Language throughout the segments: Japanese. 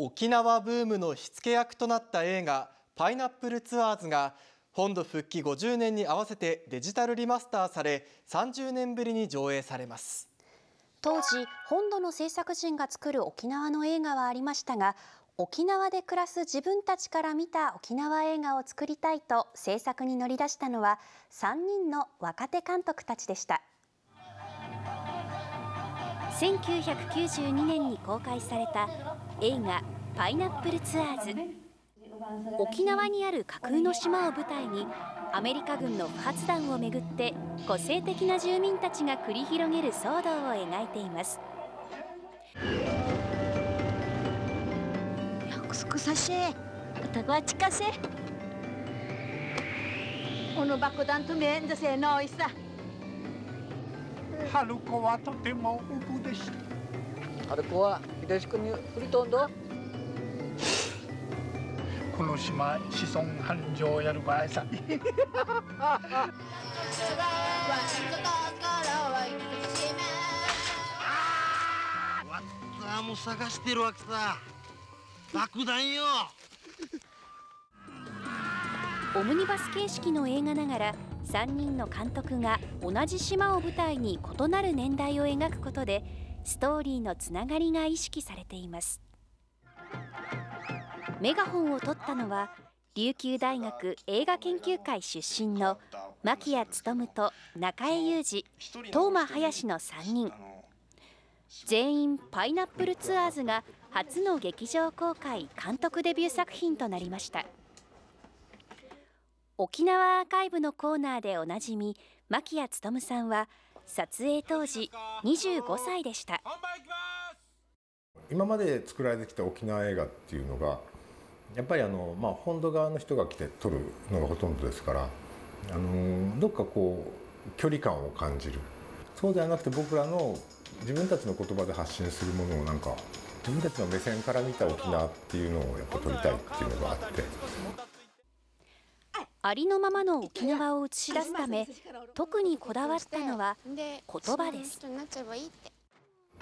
沖縄ブームの火付け役となった映画「パイナップルツアーズ」が本土復帰50年に合わせてデジタルリマスターされ30年ぶりに上映されます。当時本土の制作陣が作る沖縄の映画はありましたが沖縄で暮らす自分たちから見た沖縄映画を作りたいと制作に乗り出したのは3人の若手監督たちでした。1992年に公開された映画「パイナップルツアーズ」沖縄にある架空の島を舞台にアメリカ軍の不発弾をめぐって個性的な住民たちが繰り広げる騒動を描いています。約束させ。おたは近せ。この爆弾とめんじゃせのいさ。春子はとてもうぶでした。春子は秀志君に振り飛んだこの島子孫繁盛やる場合さ。わっさも探してるわけさ。爆弾よ。オムニバス形式の映画ながら3人の監督が同じ島を舞台に異なる年代を描くことでストーリーのつながりが意識されています。メガホンを取ったのは琉球大学映画研究会出身の牧谷勉と中江裕二東間林の3人。全員パイナップルツアーズが初の劇場公開監督デビュー作品となりました。沖縄アーカイブのコーナーでおなじみ牧谷勉さんは撮影当時25歳でした。今まで作られてきた沖縄映画っていうのがやっぱりあの、まあ、本土側の人が来て撮るのがほとんどですからあのどっかこう距離感を感じる。そうではなくて僕らの自分たちの言葉で発信するものをなんか自分たちの目線から見た沖縄っていうのをやっぱ撮りたいっていうのがあって。ありのままの沖縄を映し出すため特にこだわったのは言葉です。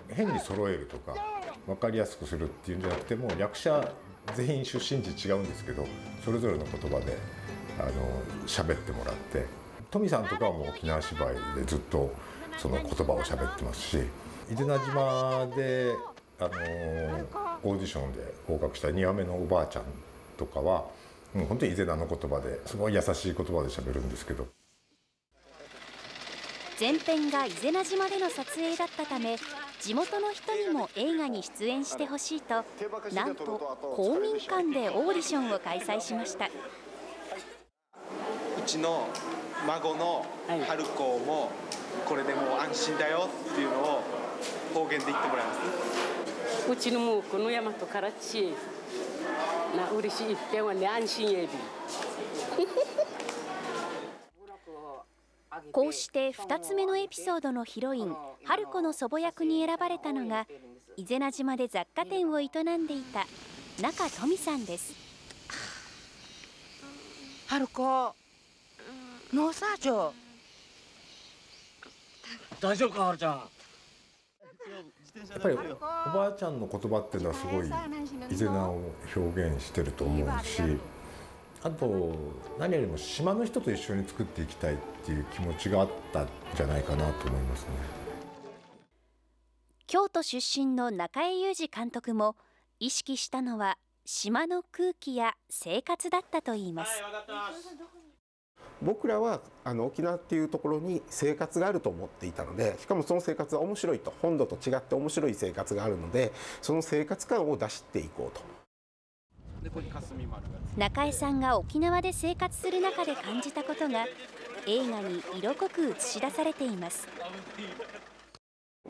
変に揃えるとか分かりやすくするっていうんじゃなくても役者全員出身地違うんですけどそれぞれの言葉であの喋ってもらってトミさんとかはもう沖縄芝居でずっとその言葉を喋ってますし伊是名島であのオーディションで合格した2話目のおばあちゃんとかはもう本当に伊是名の言葉ですごい優しい言葉で喋るんですけど。前編が伊是名島での撮影だったため地元の人にも映画に出演してほしいとなんと公民館でオーディションを開催しました。うちの孫の春子もこれでもう安心だよっていうのを方言で言ってもらいます？うちのもこの山とからちな嬉しいってはね安心エビ こうして2つ目のエピソードのヒロイン春子の祖母役に選ばれたのが伊是名島で雑貨店を営んでいた中富さんです。春子農作業大丈夫か春ちゃんやっぱりおばあちゃんの言葉っていうのはすごい伊是名を表現してると思うしあと何よりも島の人と一緒に作っていきたいっていう気持ちがあったんじゃないかなと思いますね。京都出身の中江裕二監督も意識したのは島の空気や生活だったといいます僕らはあの沖縄っていうところに生活があると思っていたのでしかもその生活は面白いと本土と違って面白い生活があるのでその生活感を出していこうと。中江さんが沖縄で生活する中で感じたことが映画に色濃く映し出されています。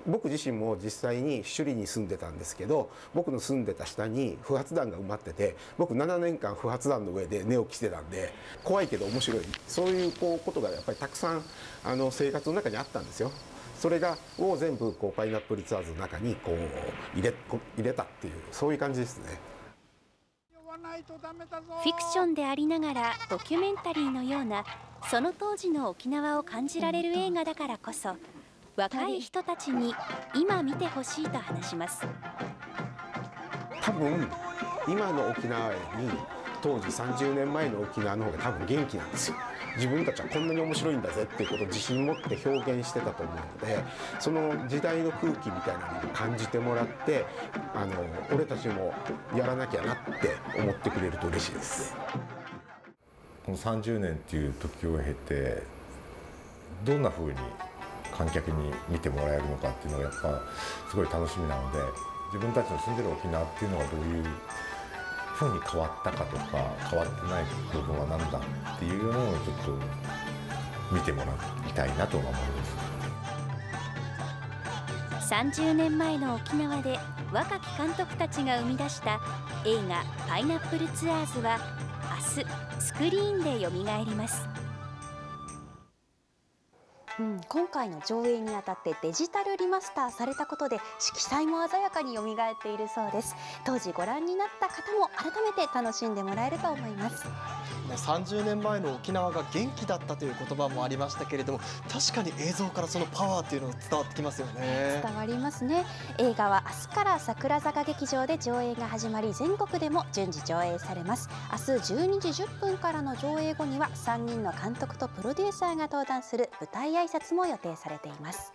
僕自身も実際に首里に住んでたんですけど僕の住んでた下に不発弾が埋まってて僕7年間不発弾の上で寝起きしてたんで怖いけど面白いそういうこうことがやっぱりたくさんあの生活の中にあったんですよ。それがを全部こうパイナップルツアーズの中にこう入れ入れたっていうそういう感じですね。フィクションでありながらドキュメンタリーのようなその当時の沖縄を感じられる映画だからこそ若い人たちに今見てほしいと話します。多分今の沖縄に当時30年前の沖縄の方が多分元気なんですよ。自分たちはこんなに面白いんだぜっていうことを自信持って表現してたと思うのでその時代の空気みたいなのを感じてもらってあの俺たちもやらなきゃなって思ってくれると嬉しいです。この30年っていう時を経てどんな風に観客に見てもらえるのかっていうのがやっぱすごい楽しみなので自分たちの住んでる沖縄っていうのがどういうふうに変わったかとか変わってない部分は何だっていうのをちょっと見てもらいたいなと思います30年前の沖縄で若き監督たちが生み出した映画「パイナップルツアーズ」は明日スクリーンでよみがえります。うん、今回の上映にあたってデジタルリマスターされたことで色彩も鮮やかによみがえっているそうです。当時ご覧になった方も改めて楽しんでもらえると思います。30年前の沖縄が元気だったという言葉もありましたけれども確かに映像からそのパワーというのが伝わってきますよね。伝わりますね。映画は明日から桜坂劇場で上映が始まり全国でも順次上映されます。明日12時10分からの上映後には3人の監督とプロデューサーが登壇する舞台挨拶も予定されています。